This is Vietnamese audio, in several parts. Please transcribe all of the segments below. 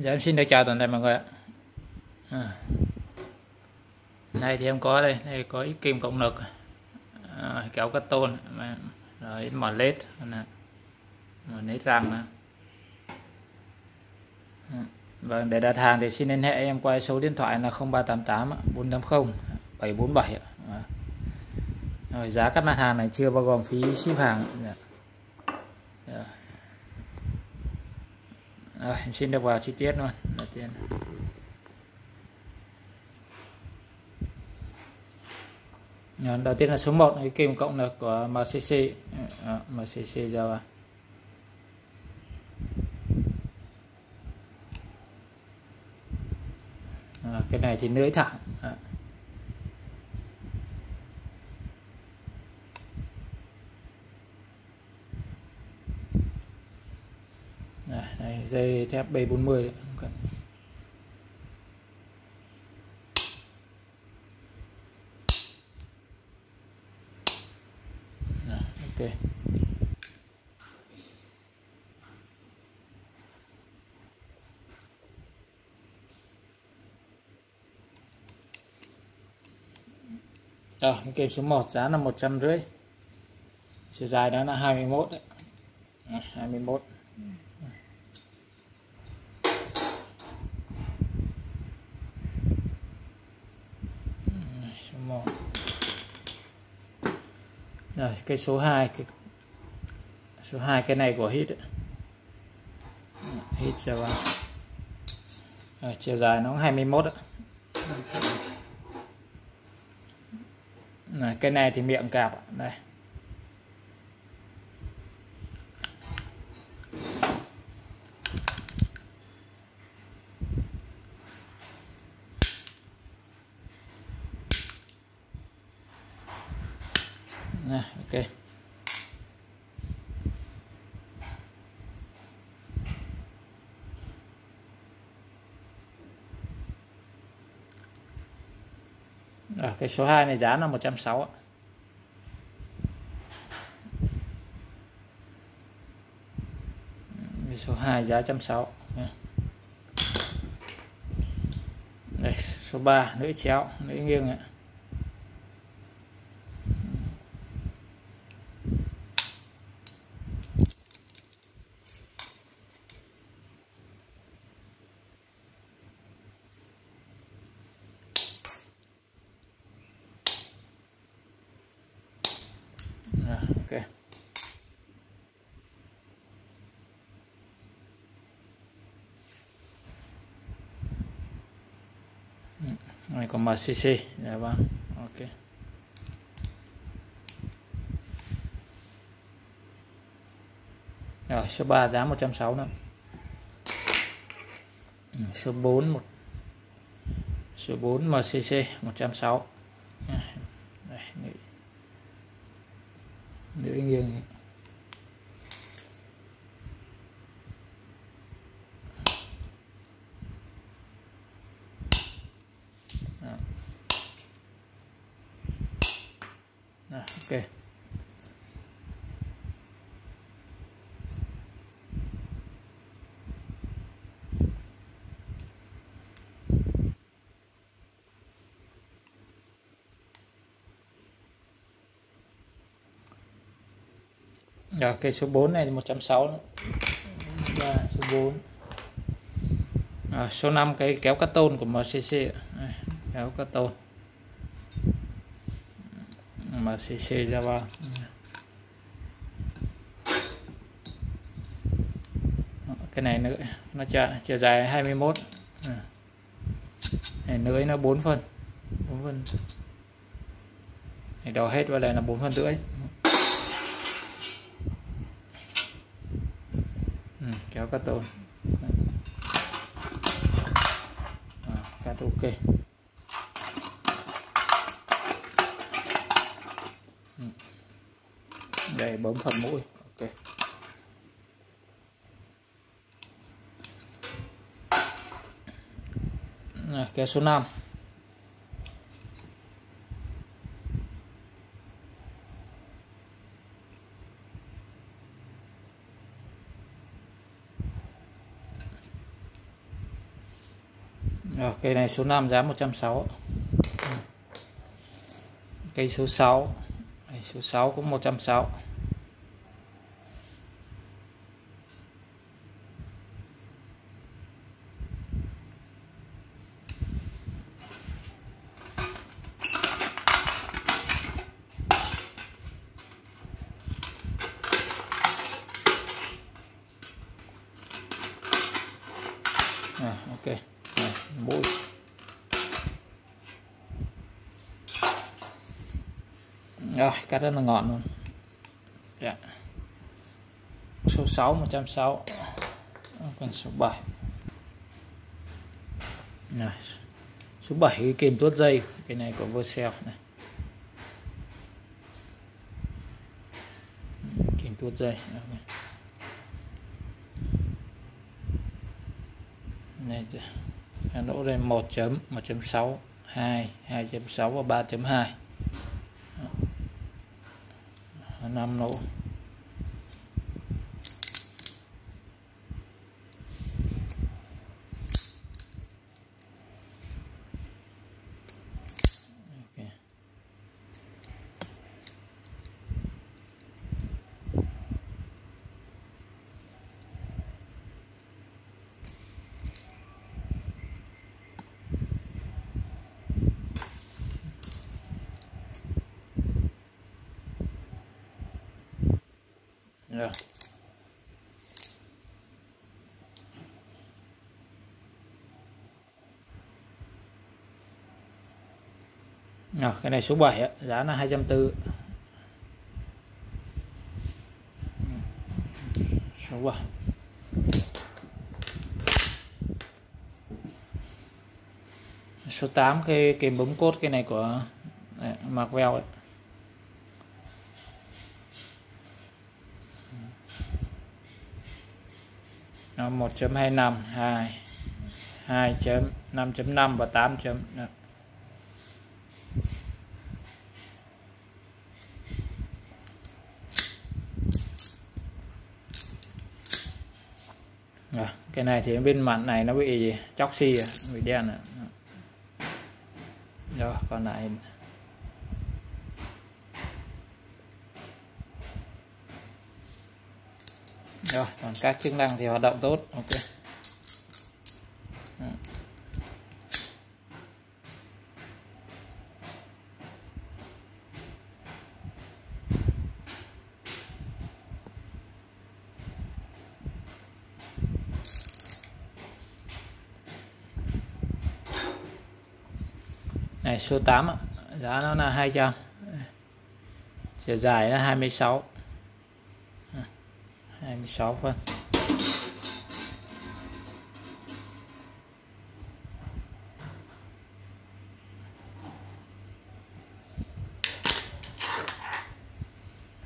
Dạ em xin được chào toàn thể mọi người ạ. À. Này thì em có đây, đây có ít kim cộng lực, à, kéo cắt tôn, rồi ít mỏ lết, mỏ lết răng nữa. À. Vâng, để đặt hàng thì xin liên hệ em qua số điện thoại là 0388 480 747 ạ. À. Rồi giá các mặt hàng này chưa bao gồm phí ship hàng. Dạ. Rồi, xin được vào chi tiết luôn. Đầu tiên. Rồi, đầu tiên là số 1 cái kim cộng lực của MCC à, MCC Java à, cái này thì lưỡi thẳng. Này dây thép B40 đấy. Cần. Rồi, ok Rồi, kìm số 1 giá là 150 Chiều dài đó là 21 đấy. 21 một rồi cái số 2 cái số 2 cái này của hit hit cho vào rồi, chiều dài nó 21 ạ. Này, cái này thì miệng cạp đây này ok Rồi, cái số 2 này giá là 160 ạ. Cái số 2 giá 160. Đây, số 3 lưỡi chéo, lưỡi nghiêng ạ. 2,cc dạ vâng. Ok. Rồi số 3 giá 160 nữa. Ừ, số 4 một số 4 MCC 160 Đây, nữ, nữ nghiêng này. Đó, ok Rồi cây số 4 này 160 nữa. Số 4. À, số 5 cái kéo cắt tôn của MCC Đây, kéo cắt tôn. MCC Java. Cái này nữa nó chạy chiều dài 21. À. Này lưới nó 4 phân. 4 phân. Này đo hết vào đây là 4 phân rưỡi. ừ, kéo cắt tôn à, cắt ok đây bấm phần mũi. Ok. À, kéo số 5 rồi cây này số 5 giá 160 cây số 6 cây số 6 cũng 160 à, ok à, mũi rồi, cắt rất là ngọn luôn. Dạ. số 6 160 còn số 7 này số 7 cái kìm tuốt dây. Cái này của Vercel này. Kìm tuốt dây. Okay. này lỗ đây 1 chấm 1.6 2 2.6 và 3.2 lỗ okay. Rồi. Rồi, cái này số 7 á, giá là 240. Số 7. Số 8 cái kìm bấm cốt cái này của Marvel ấy. 1.25 2 2.5.5 và 8. chấm Rồi, cái này thì bên mặt này nó bị chóc xi à, bị đen à. Rồi, còn lại. Rồi còn các chức năng thì hoạt động tốt ok. Này, số 8 giá nó là 200 chiều dài là 26 26 à, phân.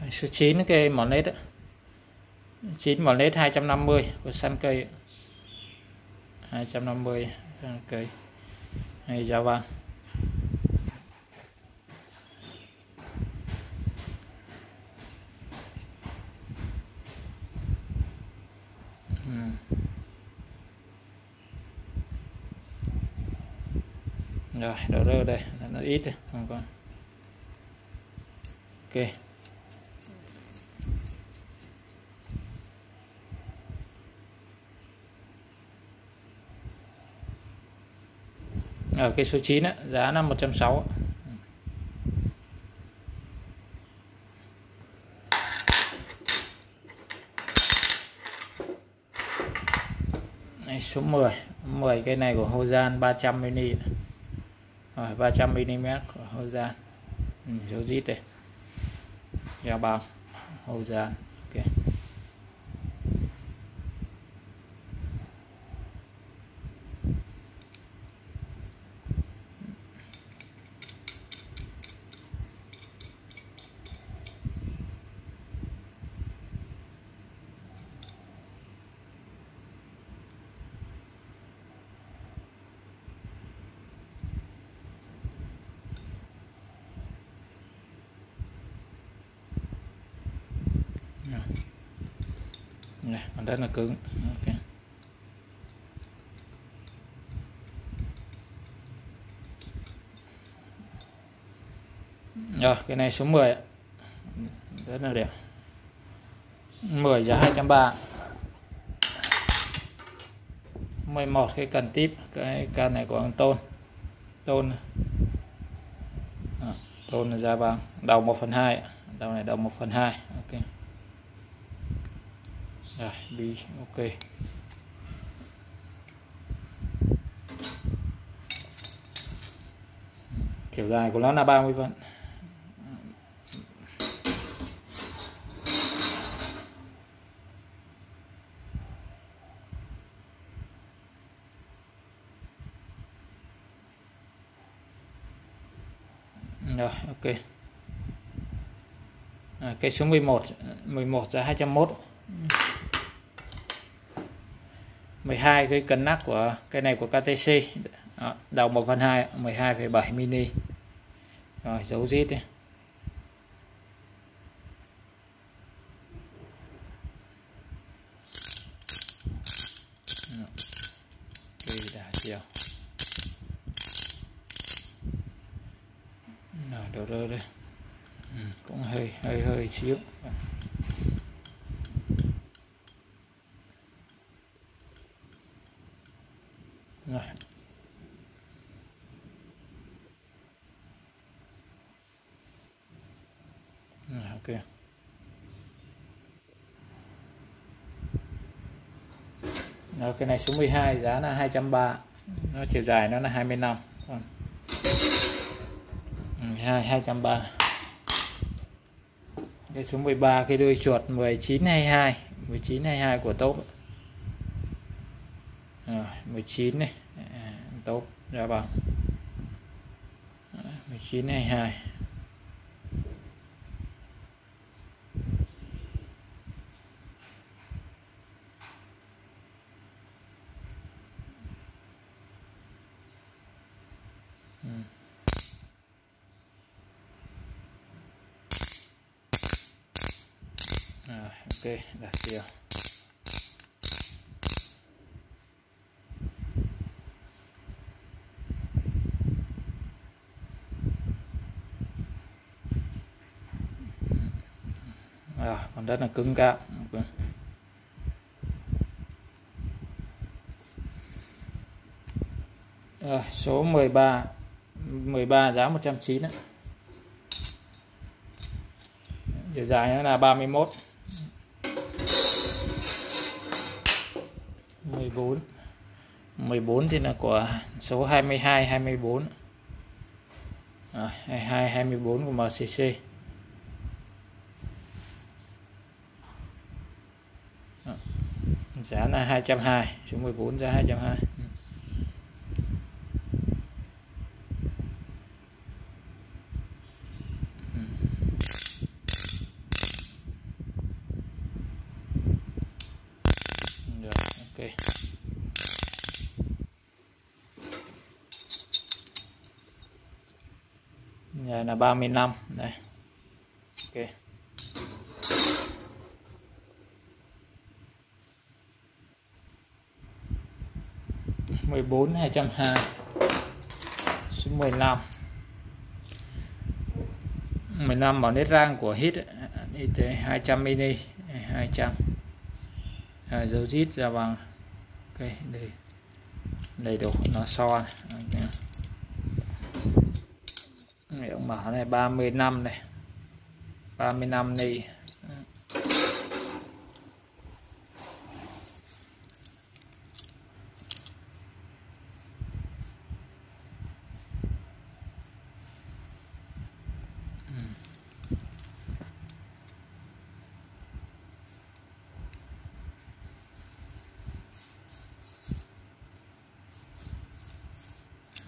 À, số 9 cái mỏ nết 9 mỏ nết 250 của săn cây 250 cây. Hay giá dạ vàng Ừ. rồi đổ rơ đây là nó ít thôi không còn ok. Ở cái số 9 á, giá là 160 này số 10 10 cây này của Hozan 300 mini rồi 300 mm của Hozan. Ừ, dấu dít đây. Giao bằng Hozan. này còn rất là cứng. Ok. Rồi, cái này số 10 rất là đẹp. 10 giá 230 11 cái cần tiếp, cái can này của ông tôn. Tôn. Ờ, tôn là giá bằng đầu 1 phần 2 đầu này đầu 1 phần 2 ok rồi đi ok. Chiều dài của nó là 30 phân rồi ok. À, cái số 11 11 giá 201 12 cái cân nắc của cái này của KTC Đó, đầu 1 phần 2 12,7 mini. Rồi dấu zit đi. Chiều. Rồi đồ rơ đây. Ừ, cũng hơi hơi hơi xíu rồi rồi ok rồi cái này số 12 giá là 230 nó chiều dài nó là 25 2 230 cái số 13 cái đuôi chuột 1922 1922 của tốt rồi 19 này. À, tốt ra bằng 1922 ừ. rồi ok đặt chiều à, còn rất là cứng cáp. Okay. rồi số 13 13 giá 190 đấy chiều dài nó là 31 14 14 thì là của số 22 24 à, 22 24 của MCC giá là 220 số 14 giá 220 Rồi, ok đây là 35 đây. Ok. 14 220 số 15 15 bảo nét rang của hit y tế 200 mini hai trăm, dấu zit ra bằng ok đây đầy đủ nó so. Này. Okay. ông bảo này 30 năm này 30 năm này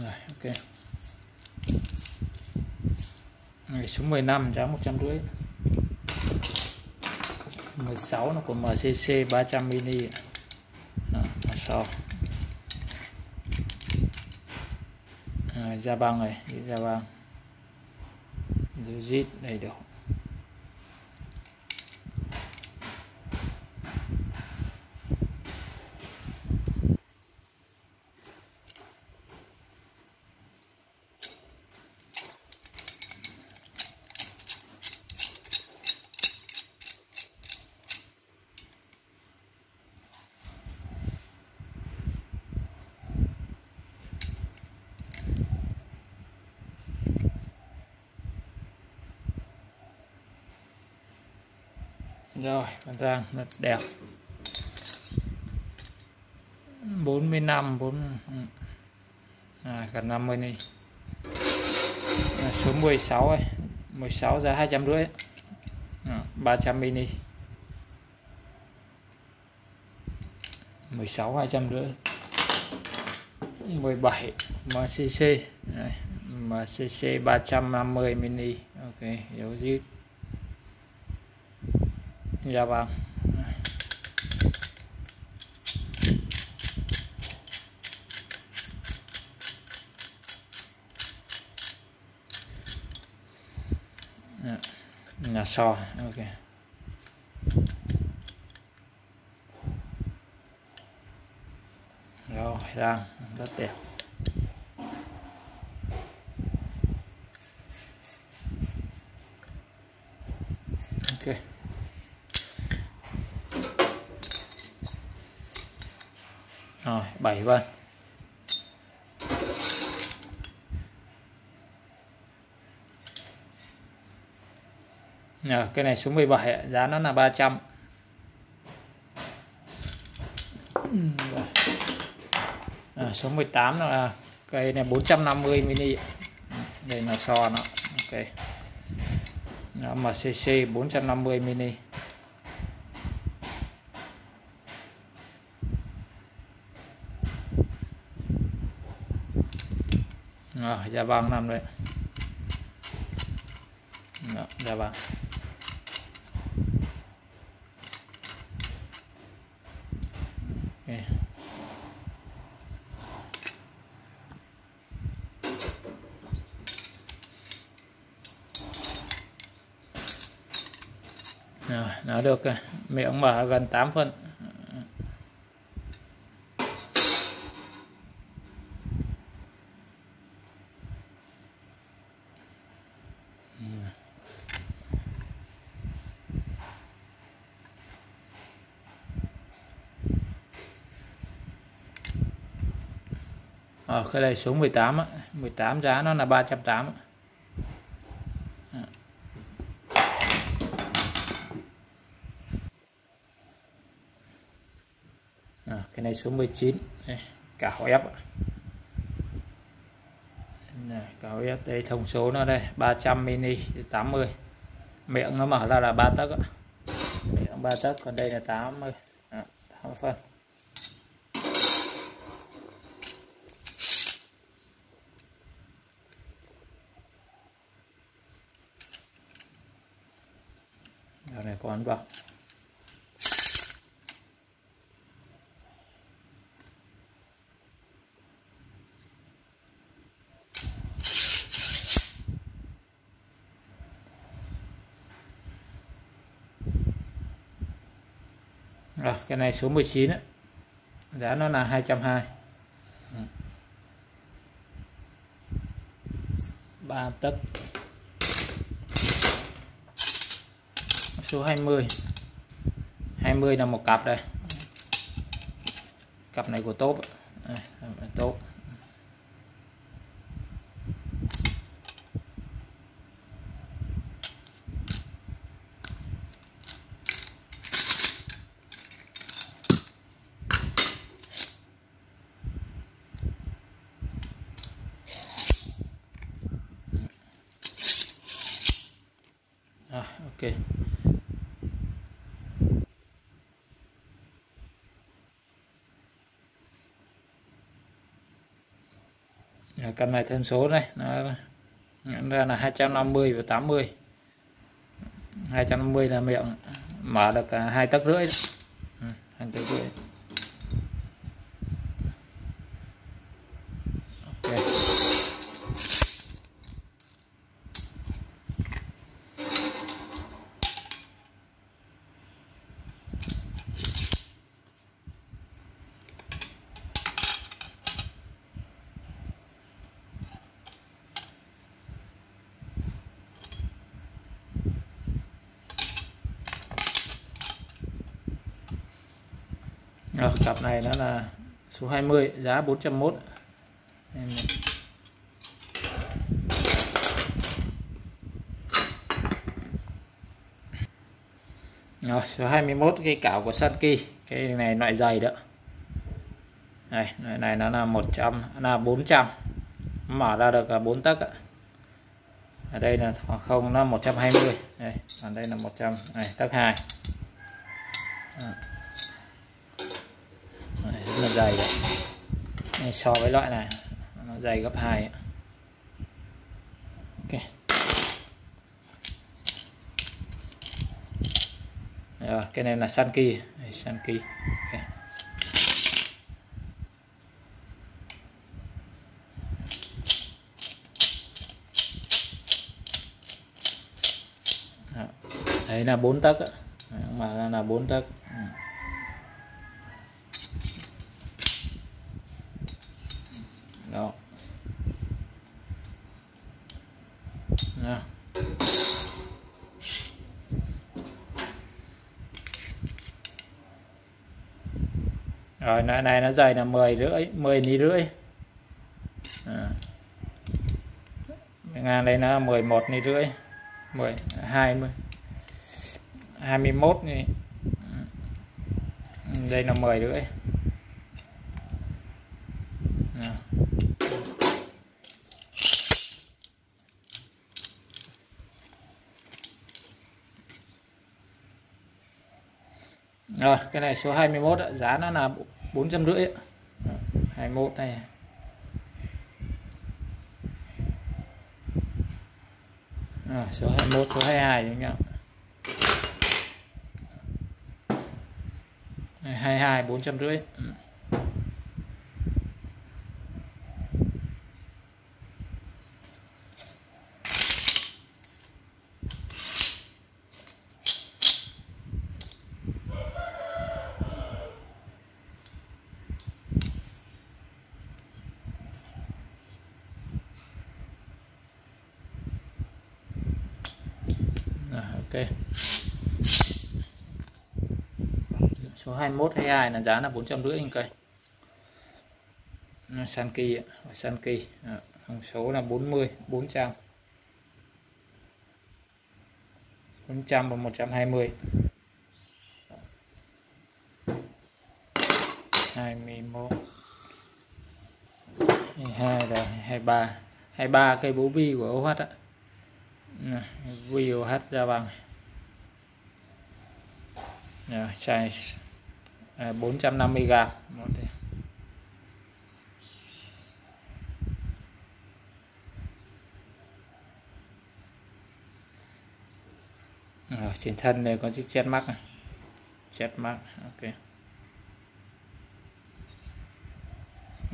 rồi ok Ngày số 15 giá 150 16 nó của MCC 300 mini. À, so à, ra băng này ra băng zit đầy đủ rồi con rang rất đẹp. 45 4 ừ, à, gần 50 này à, số 16 ấy 16 giá 250 à, 300 mini. 16 250 17 MCC Đây, MCC 350 mini. Ok dấu zip dạ vâng. Dạ, nhà so ok. Rồi đang rất đẹp ok rồi 7 vân. Rồi, cái này số 17 giá nó là 300 à, số 18 là cây này 450 mini. Đây là so nó ok. MCC 450 mini. Rồi dạ vàng nằm đây. Đó, dạ vàng okay. Rồi, nó được miệng mở gần 8 phân cái này số 18 á, 18 giá nó là 380 à, ờ, cái này số 19 đây, hỏi ép này, ép đây thông số nó đây 300 mini 80 miệng nó mở ra là 3 tấc miệng 3 tấc còn đây là 80 à, 80 phân. Giờ này có còn vào Rồi, cái này số 19 á. Giá nó là 220. 3 ừ. tấc. Số 20. 20 là một cặp đây. Cặp này của tốt. Đây, tốt. À, ok cân này thân số này nó nhận ra là 250 và 80 250 là miệng mở được à, hai tấc rưỡi. Ừ, hai tấc rưỡi ok rồi, cặp này nó là số 20 giá 401 Em rồi số 21 cái cảo của Sunky cái này loại dày đó. Này loại này nó là 100 là 400 mở ra được 4 tấc ạ. Ở đây là khoảng không nó 120 đây còn đây là 100 này tấc 2 à là dày đấy. Này, so với loại này nó dày gấp hai ok. Rồi cái này là san kỳ san kỳ đấy là bốn tấc ấy. mà là bốn tấc. Ừ. rồi này này nó dày là 10 rưỡi 10 ni rưỡi à. ngang đây nó 11 ni rưỡi 10 20 21 này đây là 10 rưỡi rồi, cái này số 21 ạ. giá nó là bốn trăm rưỡi hai mốt này. À, số 21 số 22 hai bốn 22 450 ừ. Rồi, ok. Số 21 22 là giá là 450 anh cây. San Sanki Sanki thông số là 40 400 400 và 120 21 22 rồi 23 23 cây bố bi của OH ạ view hết ra bằng. Rồi, size 450 gram. Rồi, ờ, trên thân này có chiếc chết mắc này. Chết mắc ok.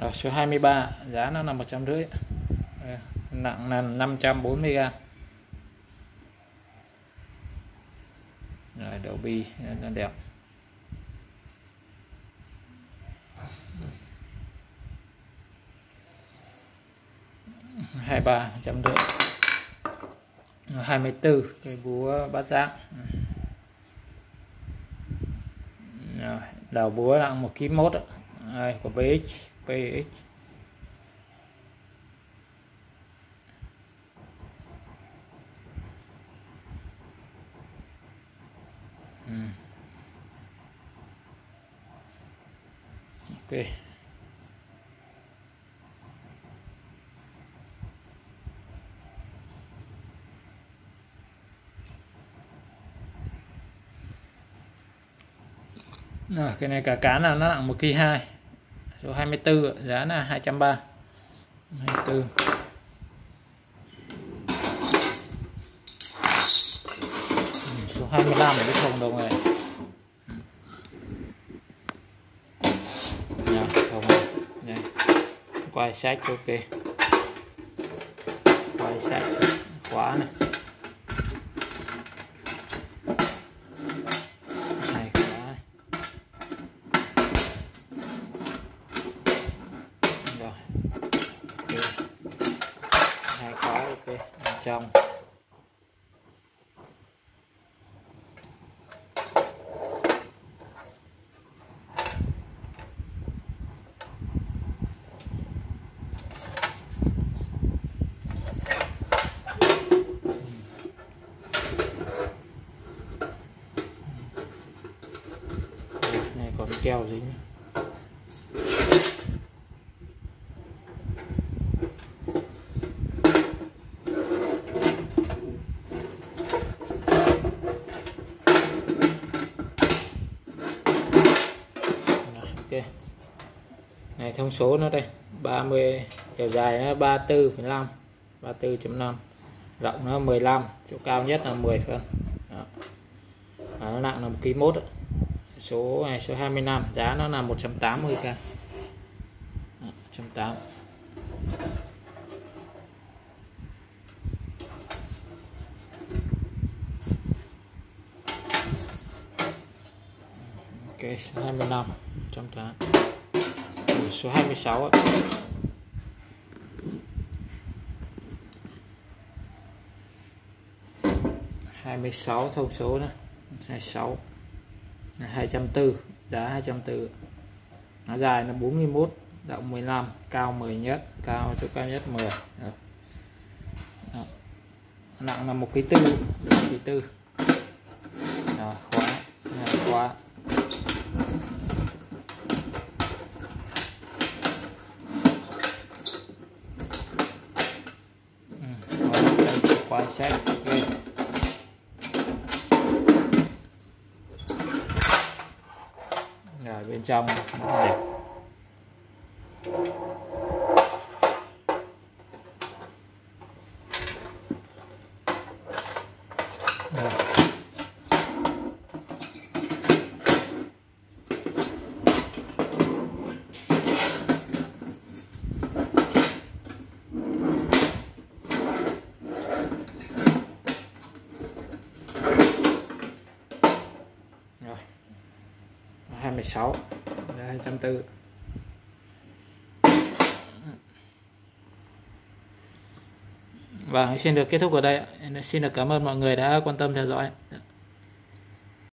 Rồi số 23 giá nó là một trăm rưỡi. Ờ, nặng là 540 gram rồi đầu bi nó đẹp. Hai ba trăm rưỡi. Hai mươi bốn cái búa bát giác. Rồi, đầu búa nặng một ký mốt của PX PX ok. Rồi, cái này cả cá là nó nặng 1 kg 2 số 24 giá là 230 24 số 25 cái thùng đồng này Nha, thùng này quay sách ok. Quay sách khóa này. Trong. Keo dính ok. Này thông số nó đây 30 chiều dài nó 34,5 34.5 rộng nó 15 chỗ cao nhất là 10 phân Đó. Đó, nó nặng là 1 kg mốt số này số 25 giá nó là 180k 180 ok, số 25 trong tháng số 26 ạ. hai mươi sáu thông số nữa hai sáu hai trăm tư giá hai trăm tư nó dài là 41 rộng 15 cao 10 nhất cao chỗ cao nhất 10 Đó. Đó. nặng là một ký tư một ký tư rồi khóa rồi, khóa ừ. khóa, khóa xét okay. rồi bên trong rất là đẹp rồi. rồi 26 trăm tư và xin được kết thúc ở đây. Xin được cảm ơn mọi người đã quan tâm theo dõi.